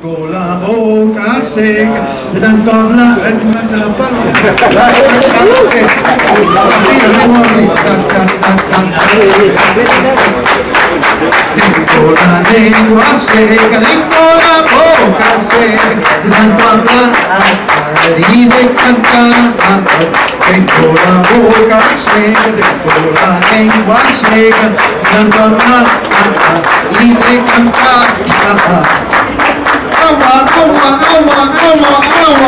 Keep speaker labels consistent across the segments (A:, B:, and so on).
A: Con la boca seca, de tanto hablar, si me la palma. Tengo la lengua seca, tengo la boca seca, de tanto hablar y de cantar. Tengo la boca seca, tengo la lengua seca, de tanto hablar y de cantar 爱我爱我爱我爱我爱我，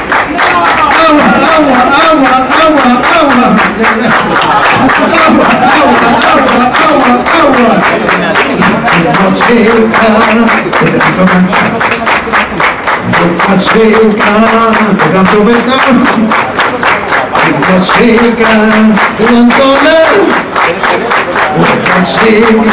A: 爱我爱我爱我爱我爱我，爱我爱我爱我爱我爱我。我爱谁啊？别他妈！我爱谁啊？别他妈！我爱谁啊？别他妈！我爱谁啊？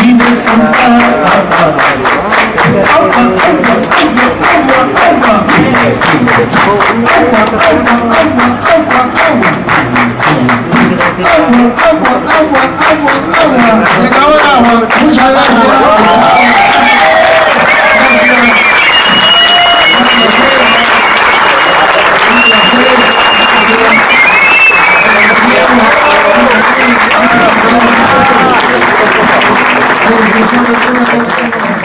A: Yine kansa Obrigado.